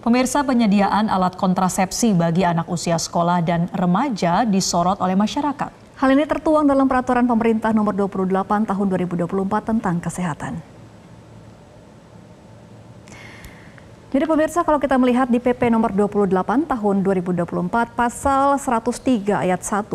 Pemirsa penyediaan alat kontrasepsi bagi anak usia sekolah dan remaja disorot oleh masyarakat. Hal ini tertuang dalam peraturan pemerintah nomor 28 tahun 2024 tentang kesehatan. Jadi pemirsa kalau kita melihat di PP nomor 28 tahun 2024 pasal 103 ayat 1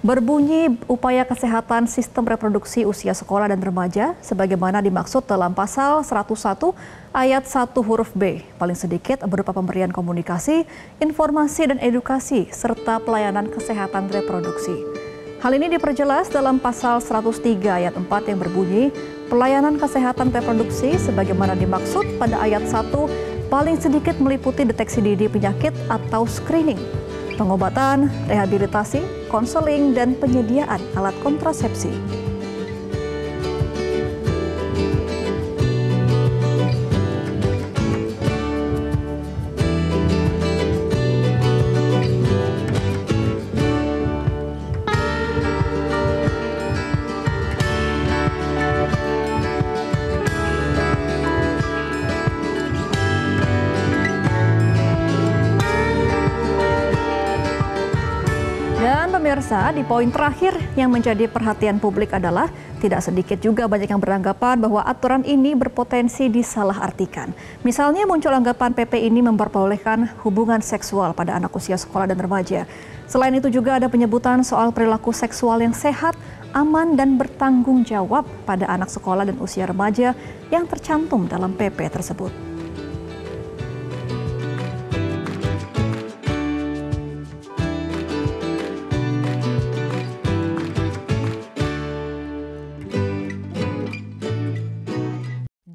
berbunyi upaya kesehatan sistem reproduksi usia sekolah dan remaja sebagaimana dimaksud dalam pasal 101 ayat 1 huruf B paling sedikit berupa pemberian komunikasi, informasi dan edukasi serta pelayanan kesehatan reproduksi. Hal ini diperjelas dalam pasal 103 ayat 4 yang berbunyi pelayanan kesehatan reproduksi sebagaimana dimaksud pada ayat 1 paling sedikit meliputi deteksi dini penyakit atau screening, pengobatan, rehabilitasi, konseling, dan penyediaan alat kontrasepsi. Pemirsa, di poin terakhir yang menjadi perhatian publik adalah tidak sedikit juga banyak yang beranggapan bahwa aturan ini berpotensi disalahartikan. Misalnya muncul anggapan PP ini memperbolehkan hubungan seksual pada anak usia sekolah dan remaja. Selain itu juga ada penyebutan soal perilaku seksual yang sehat, aman dan bertanggung jawab pada anak sekolah dan usia remaja yang tercantum dalam PP tersebut.